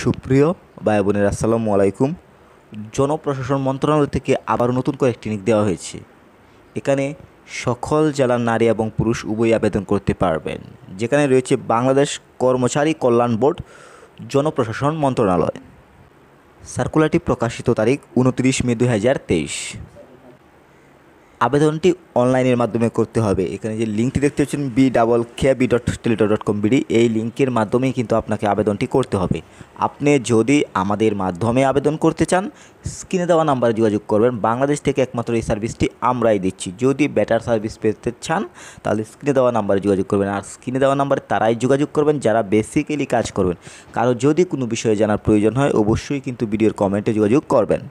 সুপ্রিয় ভাই বোনের, আসসালামু আলাইকুম। জনপ্রশাসন মন্ত্রণালয় থেকে আবার নতুন করে একটি নিক দেওয়া হয়েছে। এখানে সকল জেলার নারী এবং পুরুষ উভয়ই আবেদন করতে পারবেন। যেখানে রয়েছে বাংলাদেশ কর্মচারী কল্যাণ বোর্ড, জনপ্রশাসন মন্ত্রণালয়। সার্কুলারটি প্রকাশিত তারিখ উনত্রিশ মে দু হাজার তেইশ। আবেদনটি অনলাইনের মাধ্যমে করতে হবে। এখানে যে লিঙ্কটি দেখতে পাচ্ছেন B double K B dot Teletalk dot com BD এই লিঙ্কের মাধ্যমেই কিন্তু আপনাকে আবেদনটি করতে হবে। আপনি যদি আমাদের মাধ্যমে আবেদন করতে চান, স্ক্রিনে দেওয়া নাম্বারে যোগাযোগ করবেন। বাংলাদেশ থেকে একমাত্র এই সার্ভিসটি আমরাই দিচ্ছি। যদি বেটার সার্ভিস পেতে চান, তাহলে স্ক্রিনে দেওয়া নাম্বারে যোগাযোগ করবেন। আর স্ক্রিনে দেওয়া নাম্বারে তারাই যোগাযোগ করবেন, যারা বেসিক্যালি কাজ করবেন। কারও যদি কোনো বিষয়ে জানার প্রয়োজন হয়, অবশ্যই কিন্তু ভিডিওর কমেন্টে যোগাযোগ করবেন।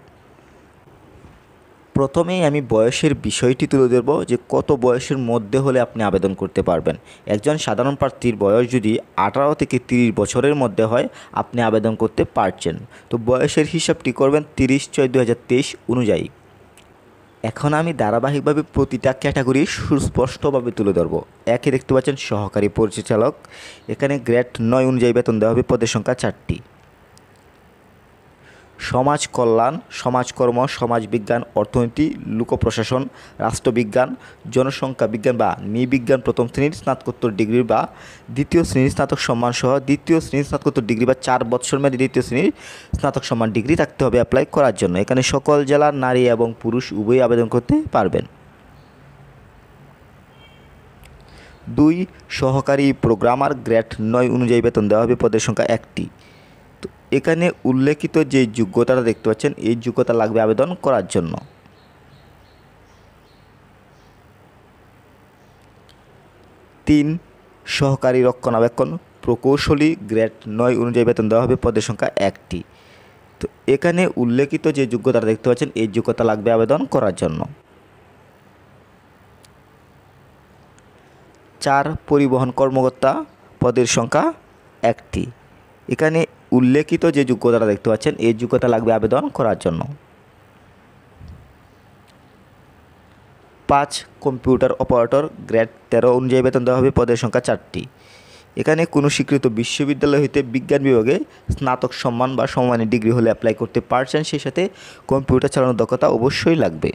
প্রথমেই আমি বয়সের বিষয়টি তুলে ধরব যে কত বয়সের মধ্যে হলে আপনি আবেদন করতে পারবেন। একজন সাধারণ প্রার্থীর বয়স যদি আঠারো থেকে তিরিশ বছরের মধ্যে হয়, আপনি আবেদন করতে পারছেন। তো বয়সের হিসাবটি করবেন তিরিশ ছয় দু অনুযায়ী। এখন আমি ধারাবাহিকভাবে প্রতিটা ক্যাটাগরি সুস্পষ্টভাবে তুলে ধরবো। একে দেখতে পাচ্ছেন সহকারী পরিচালক। এখানে গ্রেড নয় অনুযায়ী বেতন দেওয়া হবে, পদের সংখ্যা চারটি। সমাজ কল্যাণ সমাজকর্ম সমাজবিজ্ঞান অর্থনীতি, লোকপ্রশাসন, রাষ্ট্রবিজ্ঞান, জনসংখ্যা বিজ্ঞান বা নৃবিজ্ঞান প্রথম শ্রেণির স্নাতকোত্তর ডিগ্রি বা দ্বিতীয় শ্রেণির স্নাতক সম্মান সহ দ্বিতীয় শ্রেণির স্নাতকোত্তর ডিগ্রি বা চার বছর মেয়াদী দ্বিতীয় শ্রেণির স্নাতক সম্মান ডিগ্রি থাকতে হবে অ্যাপ্লাই করার জন্য। এখানে সকল জেলার নারী এবং পুরুষ উভয়ই আবেদন করতে পারবেন। দুই, সহকারী প্রোগ্রামার গ্রেড নয় অনুযায়ী বেতন দেওয়া হবে। পদের সংখ্যা একটি। এখানে উল্লেখিত যে যোগ্যতাটা দেখতে পাচ্ছেন, এই যোগ্যতা লাগবে আবেদন করার জন্য। তিন, সহকারী রক্ষণাবেক্ষণ প্রকৌশলী গ্রেড নয় অনুযায়ী বেতন দেওয়া হবে পদের সংখ্যা একটি। তো এখানে উল্লেখিত যে যোগ্যতাটা দেখতে পাচ্ছেন, এই যোগ্যতা লাগবে আবেদন করার জন্য। চার, পরিবহন কর্মকর্তা পদের সংখ্যা একটি। এখানে উল্লেখিত যে যোগ্যতাটা দেখতে পাচ্ছেন, এই যোগ্যতা লাগবে আবেদন করার জন্য। পাঁচ, কম্পিউটার অপারেটর গ্রেড তেরো অনুযায়ী বেতন দেওয়া হবে, পদের সংখ্যা চারটি। এখানে কোনো স্বীকৃত বিশ্ববিদ্যালয় হইতে বিজ্ঞান বিভাগে স্নাতক সম্মান বা সম্মানের ডিগ্রি হলে অ্যাপ্লাই করতে পারছেন, সেই সাথে কম্পিউটার চালানোর দক্ষতা অবশ্যই লাগবে।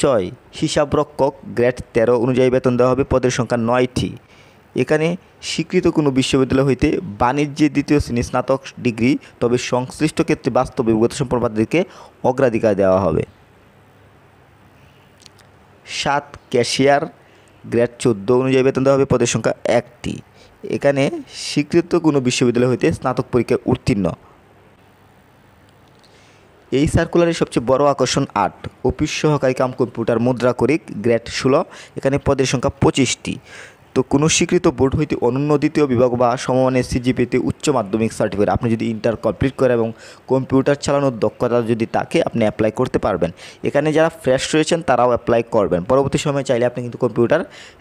ছয়, হিসাবরক্ষক গ্রেড তেরো অনুযায়ী বেতন দেওয়া হবে, পদের সংখ্যা নয়টি। এখানে স্বীকৃত কোনো বিশ্ববিদ্যালয় হইতে বাণিজ্যে দ্বিতীয় শ্রেণি স্নাতক ডিগ্রি, তবে সংশ্লিষ্ট ক্ষেত্রে বাস্তব অভিজ্ঞতা সম্পর্কে অগ্রাধিকার দেওয়া হবে। সাত ক্যাশিয়ার, গ্রেড চোদ্দ অনুযায়ী বেতন দেওয়া হবে, পদের সংখ্যা একটি। এখানে স্বীকৃত কোনো বিশ্ববিদ্যালয় হইতে স্নাতক পরীক্ষায় উত্তীর্ণ। এই সার্কুলারের সবচেয়ে বড় আকর্ষণ আট। অফিস সহকারী কাম কম্পিউটার মুদ্রা করিক গ্রেড ষোলো, এখানে পদের সংখ্যা পঁচিশটি। তো কোনো স্বীকৃত বোর্ড হইতে অনন্য দ্বিতীয় বিভাগ বা সমমানের সিজিপিতে উচ্চ মাধ্যমিক সার্টিফিকেট আপনি যদি ইন্টার কমপ্লিট করে এবং কম্পিউটার চালানোর দক্ষতা যদি থাকে, আপনি অ্যাপ্লাই করতে পারবেন। এখানে যারা ফ্রেশ রয়েছেন, তারাও অ্যাপ্লাই করবেন। পরবর্তী সময়ে চাইলে আপনি কিন্তু কম্পিউটার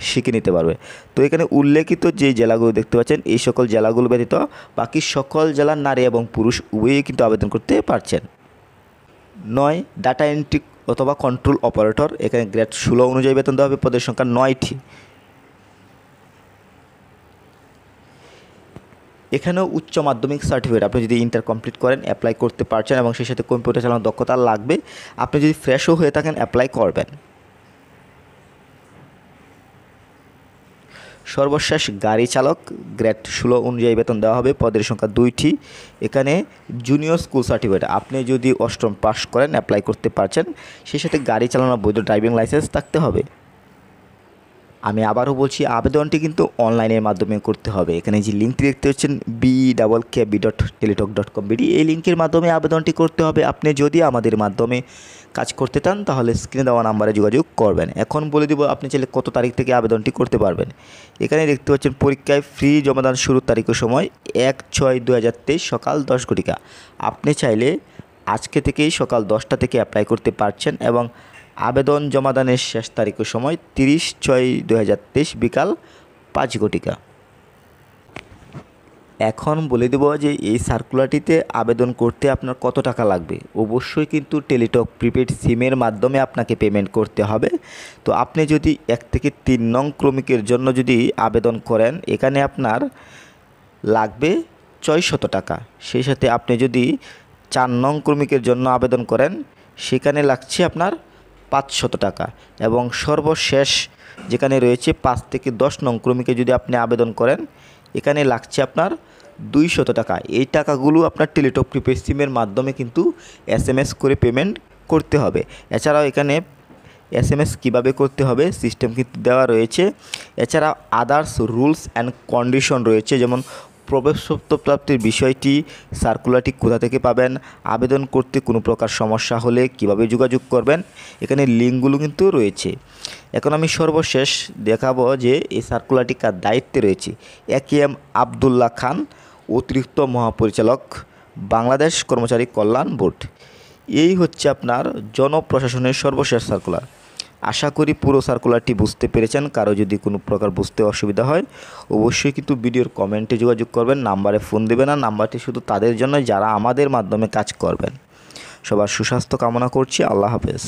শিখে নিতে পারবেন। তো এখানে উল্লেখিত যে জেলাগুলো দেখতে পাচ্ছেন, এই সকল জেলাগুলো ব্যতীত বাকি সকল জেলার নারী এবং পুরুষ উভয়ই কিন্তু আবেদন করতে পারছেন। নয় ডাটা এন্ট্রি অথবা কন্ট্রোল অপারেটর এখানে গ্রেড ষোলো অনুযায়ী বেতন দেওয়া হবে, পদের সংখ্যা নয়টি। এখানেও উচ্চ মাধ্যমিক সার্টিফিকেট আপনি যদি ইন্টার কমপ্লিট করেন অ্যাপ্লাই করতে পারছেন এবং সেই সাথে কম্পিউটার চালানোর দক্ষতা লাগবে, আপনি যদি ফ্রেশও হয়ে থাকেন অ্যাপ্লাই করবেন। সর্বশেষ গাড়ি চালক গ্রেড ষোলো অনুযায়ী বেতন দেওয়া হবে, পদের সংখ্যা দুইটি। এখানে জুনিয়র স্কুল সার্টিফিকেট আপনি যদি অষ্টম পাস করেন অ্যাপ্লাই করতে পারছেন, সেই সাথে গাড়ি চালানোর বৈধ ড্রাইভিং লাইসেন্স থাকতে হবে। আমি আবারও বলছি, আবেদনটি কিন্তু অনলাইনের মাধ্যমে করতে হবে। এখানে যে লিঙ্কটি দেখতে পাচ্ছেন B double K B dot Teletalk dot com BD এই লিঙ্কের মাধ্যমে আবেদনটি করতে হবে। আপনি যদি আমাদের মাধ্যমে কাজ করতে চান, তাহলে স্ক্রিনে দেওয়া নাম্বারে যোগাযোগ করবেন। এখন বলে দিব, আপনি চাইলে কত তারিখ থেকে আবেদনটি করতে পারবেন। এখানে দেখতে পাচ্ছেন, পরীক্ষায় ফ্রি জমাদান শুরুর তারিখের সময় এক ছয় দু হাজার তেইশ সকাল দশ ঘটিকা। আপনি চাইলে আজকে থেকেই সকাল দশটা থেকে অ্যাপ্লাই করতে পারছেন এবং আবেদন জমাদানের শেষ তারিখ সময় তিরিশ ছয় দু বিকাল পাঁচ ঘটিকা। এখন বলে দেব যে এই সার্কুলারটিতে আবেদন করতে আপনার কত টাকা লাগবে? অবশ্যই কিন্তু টেলিটক প্রিপেড সিমের মাধ্যমে আপনাকে পেমেন্ট করতে হবে। তো আপনি যদি এক থেকে তিন নং ক্রমিকের জন্য যদি আবেদন করেন, এখানে আপনার লাগবে ছয়শত টাকা। সেই সাথে আপনি যদি চার নং ক্রমিকের জন্য আবেদন করেন, সেখানে লাগছে আপনার পাঁচশত টাকা। এবং সর্বশেষ যেখানে রয়েছে পাঁচ থেকে দশ নং ক্রমিকে যদি আপনি আবেদন করেন, এখানে লাগছে আপনার দুইশত টাকা। এই টাকাগুলো আপনার টেলিটক প্রিপেড সিমের মাধ্যমে কিন্তু এস করে পেমেন্ট করতে হবে। এছাড়াও এখানে এস এম এস কীভাবে করতে হবে, সিস্টেম কিন্তু দেওয়া রয়েছে। এছাড়া আদার্স রুলস অ্যান্ড কন্ডিশন রয়েছে, যেমন প্রবেশত্ব প্রাপ্তির বিষয়টি সার্কুলারটি কোথা থেকে পাবেন, আবেদন করতে কোনো প্রকার সমস্যা হলে কীভাবে যোগাযোগ করবেন, এখানে লিঙ্কগুলো কিন্তু রয়েছে। এখন আমি সর্বশেষ দেখাবো যে এই সার্কুলারটি কার দায়িত্বে রয়েছে। এ কে এম আবদুল্লাহ খান, অতিরিক্ত মহাপরিচালক, বাংলাদেশ কর্মচারী কল্যাণ বোর্ড। এই হচ্ছে আপনার জনপ্রশাসনের সর্বশেষ সার্কুলার। আশা করি পুরো সার্কুলারটি বুঝতে পেরেছেন। কারও যদি কোনো প্রকার বুঝতে অসুবিধা হয়, অবশ্যই কিন্তু ভিডিওর কমেন্টে যোগাযোগ করবেন, নাম্বারে ফোন দেবে না নাম্বারটি শুধু তাদের জন্য যারা আমাদের মাধ্যমে কাজ করবেন। সবার সুস্বাস্থ্য কামনা করছি, আল্লাহ হাফেজ।